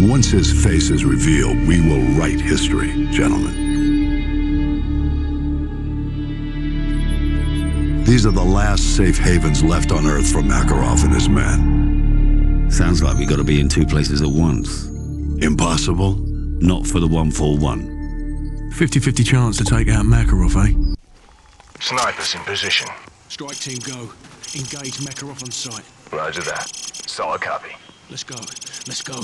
Once his face is revealed, we will write history, gentlemen. These are the last safe havens left on Earth for Makarov and his men. Sounds like we've gotta be in two places at once. Impossible? Not for the 141. 50-50 chance to take out Makarov, eh? Snipers in position. Strike team go. Engage Makarov on sight. Roger that. Solid copy. Let's go. Let's go.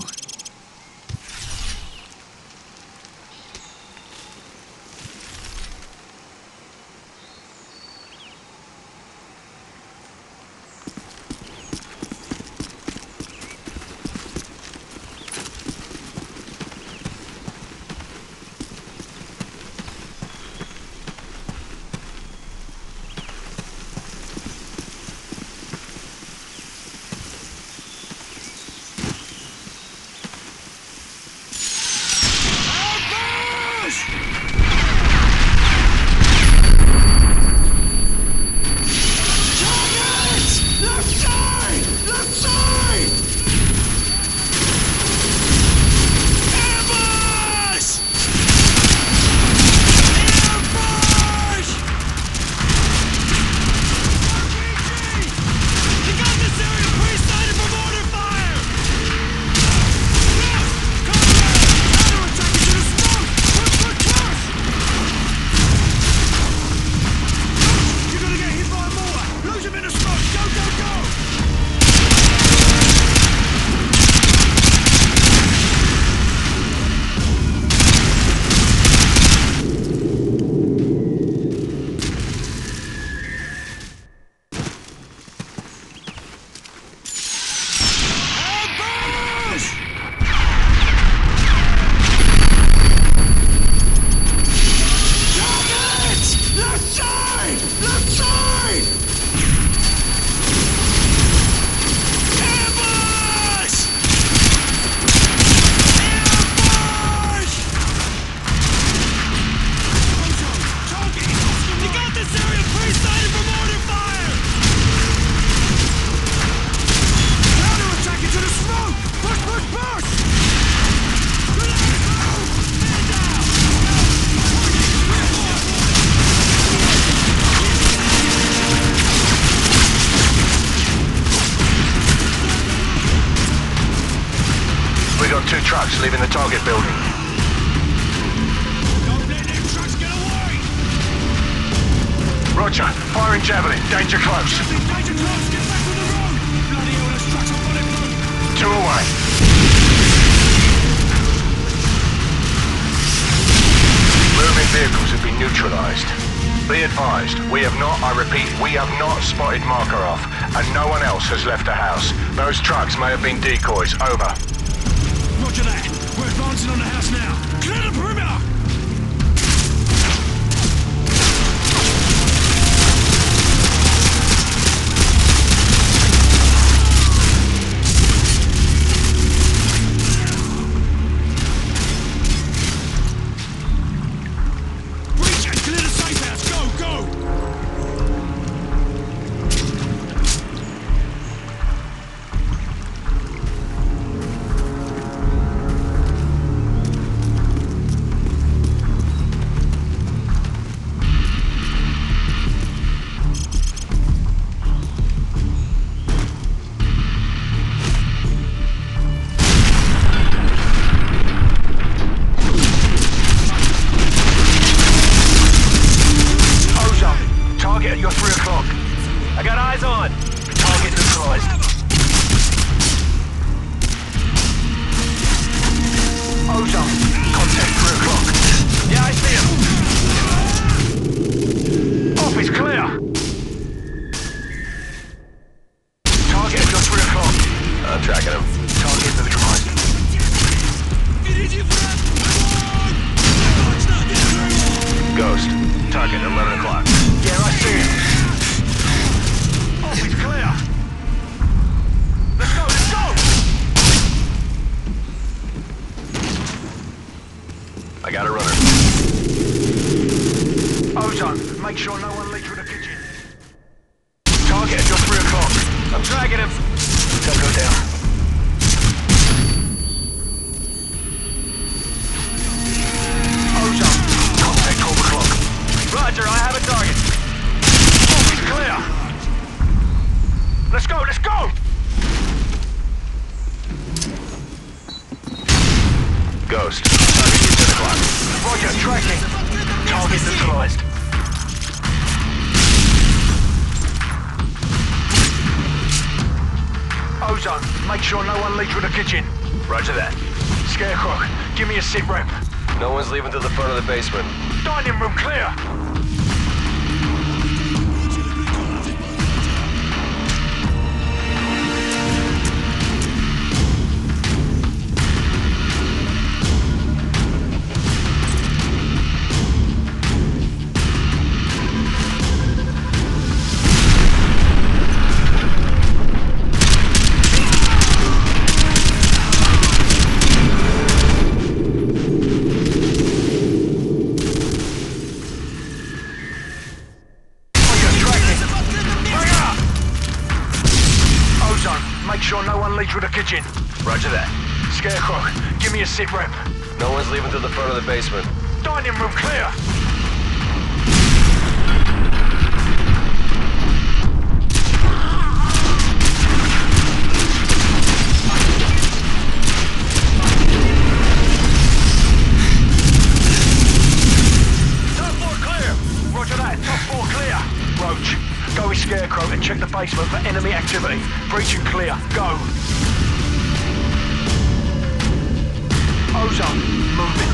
Leaving the target building. Roger. Firing javelin. Danger close. Two away. Moving vehicles have been neutralized. Be advised, we have not, I repeat, we have not spotted Makarov, and no one else has left the house. Those trucks may have been decoys. Over. Roger that. We're advancing on the house now. Clear I got eyes on. Target destroyed. Ozone. Contact 3 o'clock. Yeah, I see him. Off is clear. Target until 3 o'clock. I'm tracking him. Target neutralized. Ghost. Target 11 o'clock. Yeah, I see him. Ghost. Target you 10 o'clock. Roger, tracking. Target neutralized. Ozone, make sure no one leaves through the kitchen. Roger that. Scarecrow, give me a sit rep. No one's leaving to the front of the basement. Dining room clear. Through the kitchen. Roger that. Scarecrow, give me a sit rep. No one's leaving to the front of the basement. Dining room clear. Top floor clear. Roger that. Top floor clear. Roach, go with Scarecrow and check the basement for enemy activity. Breach and clear. Go. Ozone, moving.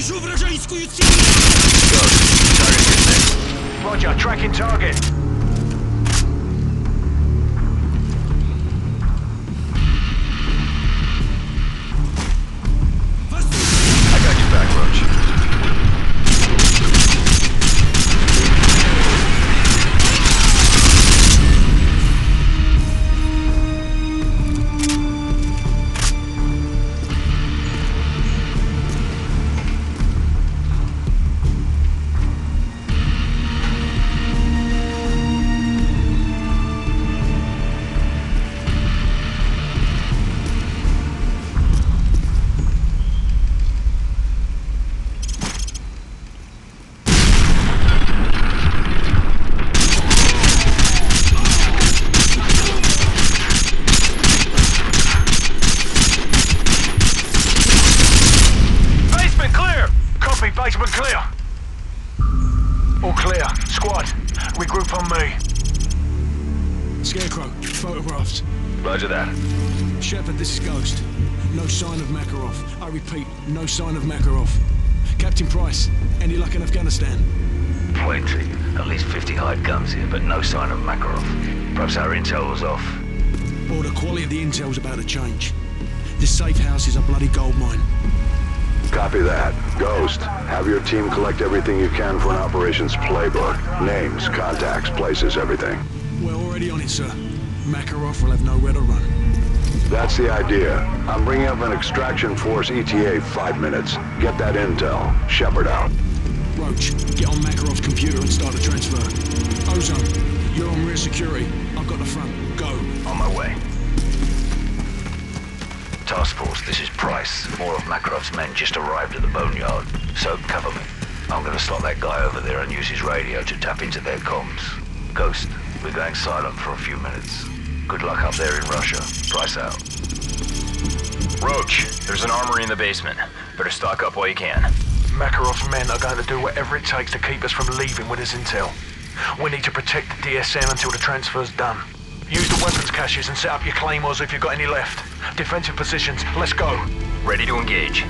Вижу вражескую цель! Ghost. Target gets next. Roger, tracking target. Scarecrow, photographed. Roger that. Shepard, this is Ghost. No sign of Makarov. I repeat, no sign of Makarov. Captain Price, any luck in Afghanistan? Plenty. At least 50 hide guns here, but no sign of Makarov. Perhaps our intel was off. Or the quality of the intel's about to change. This safe house is a bloody gold mine. Copy that. Ghost, have your team collect everything you can for an operations playbook. Names, contacts, places, everything. We're already on it, sir. Makarov will have nowhere to run. That's the idea. I'm bringing up an extraction force ETA five minutes. Get that intel. Shepard out. Roach, get on Makarov's computer and start a transfer. Ozone, you're on rear security. I've got the front. Go. On my way. Task Force, this is Price. More of Makarov's men just arrived at the boneyard, so cover me. I'm gonna slot that guy over there and use his radio to tap into their comms. Ghost, we're going silent for a few minutes. Good luck up there in Russia. Price out. Roach, there's an armory in the basement. Better stock up while you can. Makarov's men are going to do whatever it takes to keep us from leaving with his intel. We need to protect the DSM until the transfer's done. Use the weapons caches and set up your claymores if you've got any left. Defensive positions, let's go. Ready to engage.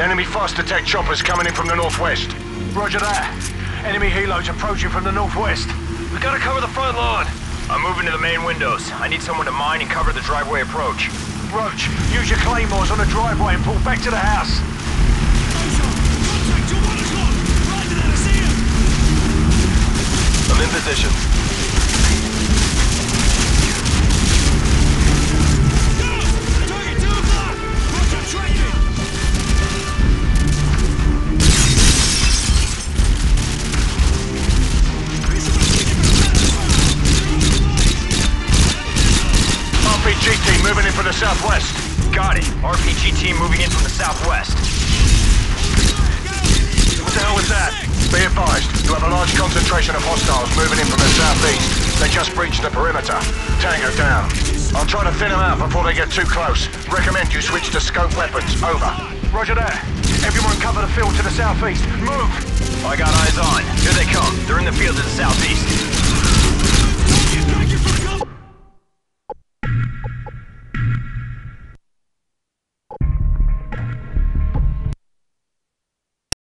Enemy fast attack choppers coming in from the northwest. Roger that. Enemy helos approaching from the northwest. We gotta cover the front lawn. I'm moving to the main windows. I need someone to mine and cover the driveway approach. Roach, use your claymores on the driveway and pull back to the house. I'm in position. Got it. RPG team moving in from the southwest. What the hell was that? Be advised, you have a large concentration of hostiles moving in from the southeast. They just breached the perimeter. Tango down. I'll try to thin them out before they get too close. Recommend you switch to scope weapons. Over. Roger that. Everyone cover the field to the southeast. Move! I got eyes on. Here they come. They're in the field to the southeast.